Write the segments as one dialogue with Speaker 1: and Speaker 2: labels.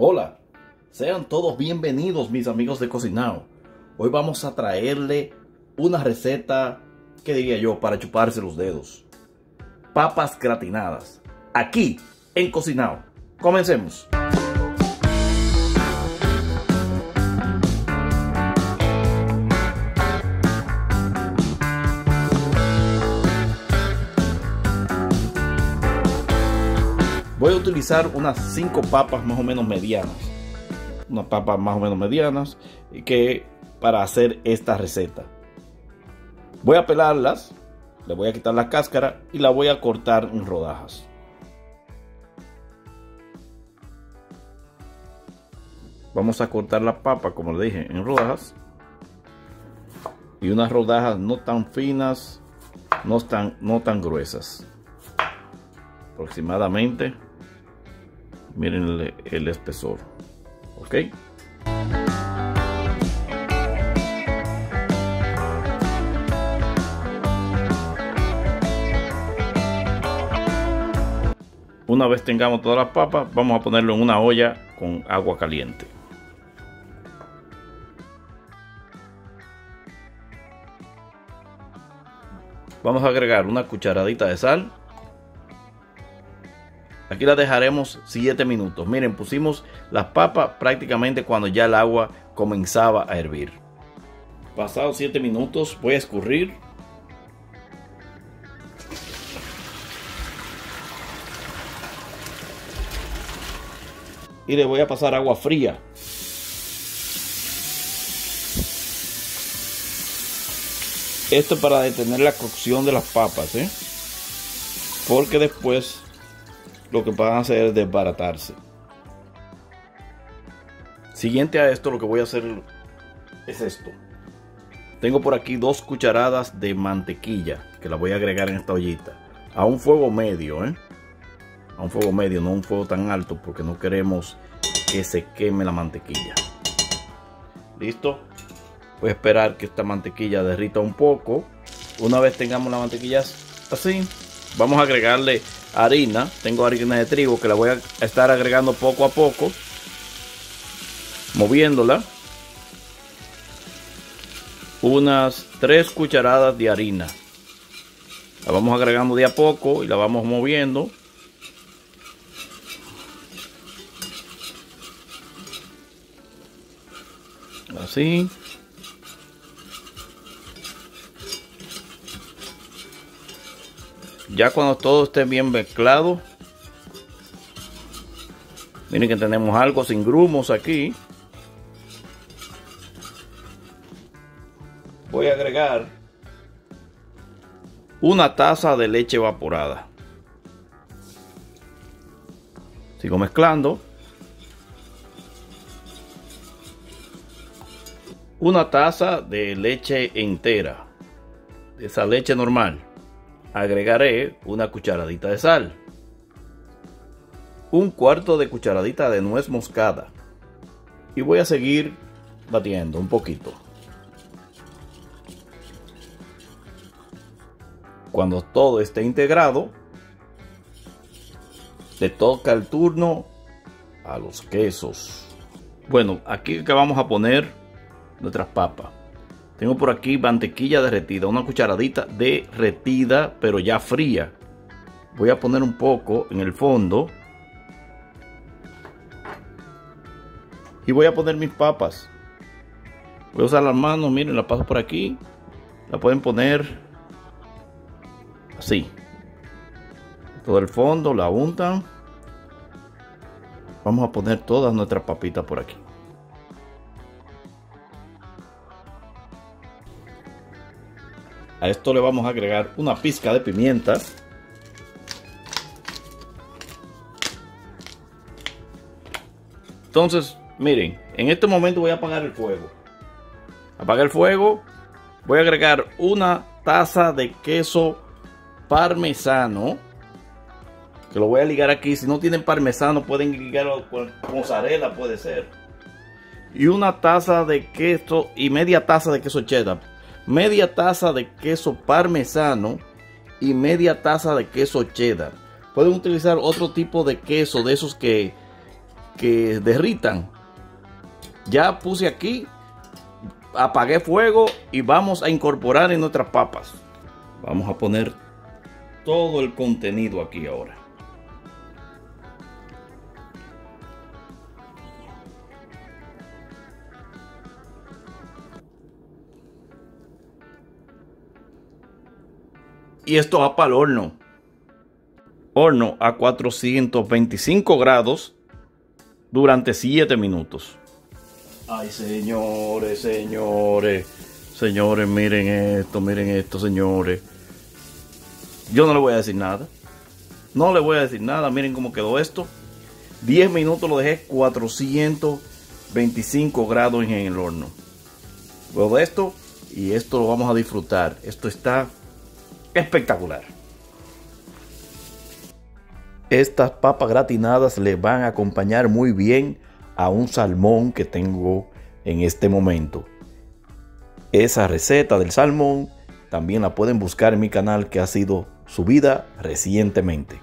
Speaker 1: Hola, sean todos bienvenidos mis amigos de Cocinao. Hoy vamos a traerle una receta, que diría yo, para chuparse los dedos. Papas gratinadas, aquí en Cocinao. Comencemos. Voy a utilizar unas 5 papas más o menos medianas. Unas papas más o menos medianas que para hacer esta receta. Voy a pelarlas, le voy a quitar la cáscara y la voy a cortar en rodajas. Vamos a cortar la papa, como le dije, en rodajas. Y unas rodajas no tan finas, no tan, no tan gruesas. Aproximadamente miren el, el espesor ok una vez tengamos todas las papas vamos a ponerlo en una olla con agua caliente. Vamos a agregar una cucharadita de sal Aquí la dejaremos 7 minutos. Miren, pusimos las papas prácticamente cuando ya el agua comenzaba a hervir. Pasados 7 minutos voy a escurrir. Y le voy a pasar agua fría. Esto para detener la cocción de las papas, ¿eh? Porque después lo que van a hacer es desbaratarse. Siguiente a esto, lo que voy a hacer es esto. Tengo por aquí dos cucharadas de mantequilla que la voy a agregar en esta ollita. A un fuego medio, ¿eh? A un fuego medio, no un fuego tan alto porque no queremos que se queme la mantequilla. ¿Listo? Voy a esperar que esta mantequilla derrita un poco. Una vez tengamos la mantequilla así, vamos a agregarle harina. Tengo harina de trigo que la voy a estar agregando poco a poco. Moviéndola. Unas 3 cucharadas de harina. La vamos agregando de a poco y la vamos moviendo. Así. Ya cuando todo esté bien mezclado, miren que tenemos algo sin grumos aquí. Voy a agregar una taza de leche evaporada. Sigo mezclando. Una taza de leche entera. Esa leche normal agregaré una cucharadita de sal, un cuarto de cucharadita de nuez moscada y voy a seguir batiendo un poquito. Cuando todo esté integrado, le toca el turno a los quesos. Bueno, aquí que vamos a poner nuestras papas. Tengo por aquí mantequilla derretida, una cucharadita derretida, pero ya fría. Voy a poner un poco en el fondo. Y voy a poner mis papas. Voy a usar las manos, miren, la paso por aquí. La pueden poner así. Todo el fondo, la untan. Vamos a poner todas nuestras papitas por aquí. A esto le vamos a agregar una pizca de pimienta. Entonces, miren, en este momento voy a apagar el fuego. Apaga el fuego. Voy a agregar una taza de queso parmesano. Que lo voy a ligar aquí. Si no tienen parmesano, pueden ligarlo con mozzarella, puede ser. Y una taza de queso y media taza de queso cheddar media taza de queso parmesano y media taza de queso cheddar. Pueden utilizar otro tipo de queso de esos que que derritan. Ya puse aquí, apagué fuego y vamos a incorporar en nuestras papas. Vamos a poner todo el contenido aquí ahora. Y esto va para el horno. Horno a 425 grados durante 7 minutos. Ay, señores, señores. Señores, miren esto, miren esto, señores. Yo no le voy a decir nada. No le voy a decir nada. Miren cómo quedó esto. 10 minutos lo dejé 425 grados en el horno. Luego de esto, y esto lo vamos a disfrutar. Esto está espectacular. Estas papas gratinadas le van a acompañar muy bien a un salmón que tengo en este momento. Esa receta del salmón también la pueden buscar en mi canal que ha sido subida recientemente.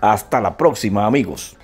Speaker 1: Hasta la próxima amigos.